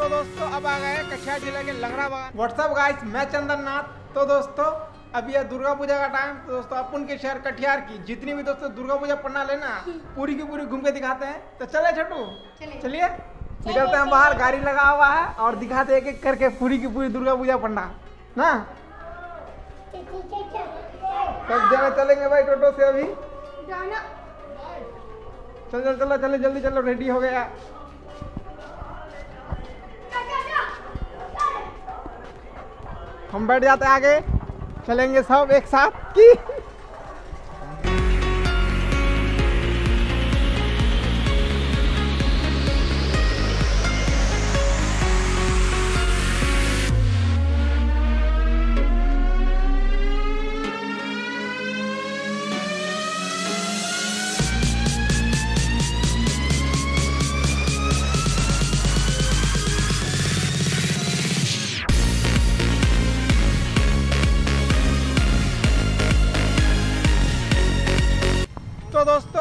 अब आ गए कटिहार ज़िले के लंगड़ा बागान व्हाट्सअप गाइस मैं चंदन नाथ तो दोस्तों अभी है दुर्गा पूजा का टाइम तो दोस्तों अपन के शहर कटिहार की जितनी भी दोस्तों दुर्गा पूजा पंडाल है ना पूरी की पूरी घूम के दिखाते हैं। तो चले छोटू चलिए। चलिए। निकलते हैं बाहर गाड़ी लगा हुआ है और दिखाते एक एक करके पूरी की पूरी दुर्गा पूजा पंडाल ना? सब जने चलेंगे भाई टोटो से अभी। चल चल चलो चलो जल्दी चलो रेडी हो गया। हम बैठ जाते आगे। चलेंगे सब एक साथ। की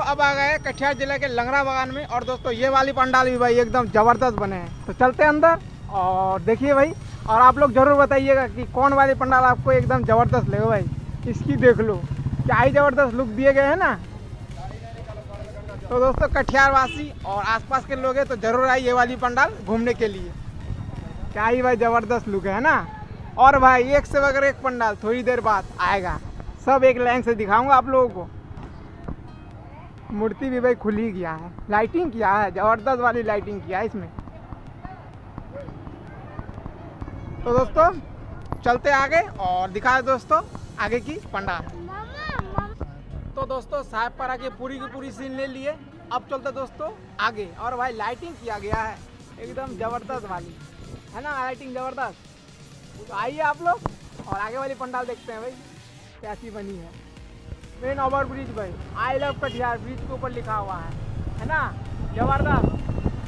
अब आ गए कटिहार ज़िले के लंगरा बागान में। और दोस्तों, ये वाली पंडाल भी भाई एकदम ज़बरदस्त बने हैं। तो चलते हैं अंदर और देखिए भाई, और आप लोग ज़रूर बताइएगा कि कौन वाली पंडाल आपको एकदम ज़बरदस्त लगे भाई। इसकी देख लो, क्या ही ज़बरदस्त लुक दिए गए हैं ना। तो दोस्तों कटिहार वासी और आसपास के लोग हैं तो ज़रूर आए ये वाली पंडाल घूमने के लिए। क्या ही भाई ज़बरदस्त लुक है ना। और भाई, एक से बगैर एक पंडाल, थोड़ी देर बाद आएगा। सब एक लाइन से दिखाऊँगा आप लोगों को। मूर्ति भी भाई खुली गया है। लाइटिंग किया है, ज़बरदस्त वाली लाइटिंग किया है इसमें। तो दोस्तों, चलते आगे और दिखाए दोस्तों, आगे की पंडाल। तो दोस्तों, साहब पर आके पूरी की पूरी सीन ले लिए। अब चलते दोस्तों, आगे। और भाई लाइटिंग किया गया है। एकदम ज़बरदस्त वाली। है ना लाइटिंग ज़बरदस्त। तो आइए आप लोग और आगे वाली पंडाल देखते हैं भाई, कैसी बनी है। मेन ओवर ब्रिज भाई। आई लव कटिहार ब्रिज के ऊपर लिखा हुआ है। है ना? ज़बरदस्त।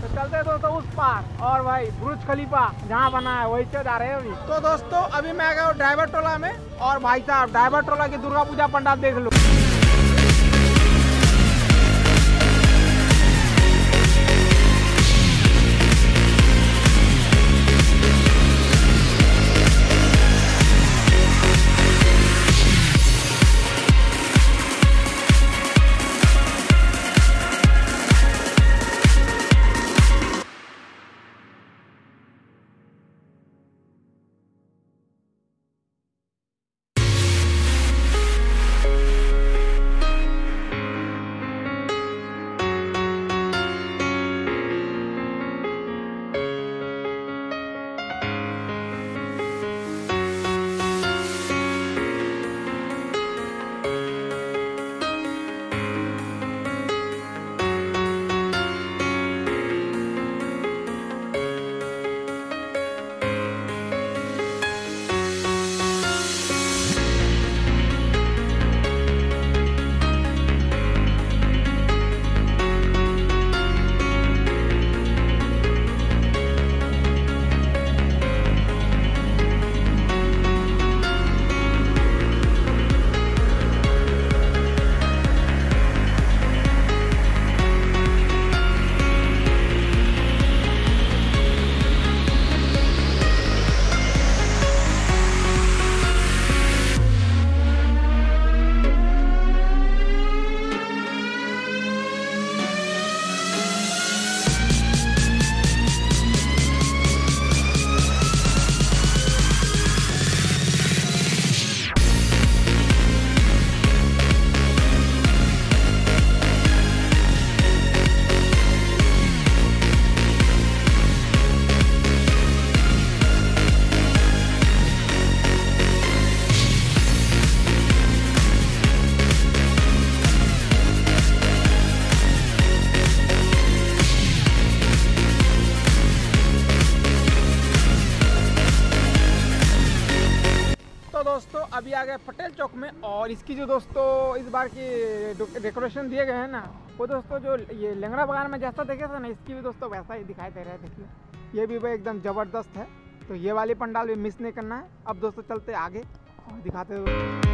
तो चलते दोस्तों उस पार। और भाई, ब्रुज खलीफा जहाँ बना है, वही से जा रहे हैं तो दोस्तों, अभी मैं गया ड्राइवर टोला में। और भाई साहब, ड्राइवर टोला की दुर्गा पूजा पंडाल देख लो। आ गए पटेल चौक में और इसकी जो दोस्तों, इस बार की डेकोरेशन दिए गए हैं ना, वो दोस्तों जो ये लंगड़ा बगान में जैसा देखे थे ना, इसकी भी दोस्तों वैसा ही दिखाई दे रहा है, देखिए। ये भी भाई एकदम ज़बरदस्त है। तो ये वाली पंडाल भी मिस नहीं करना है। अब दोस्तों चलते आगे और दिखाते हुए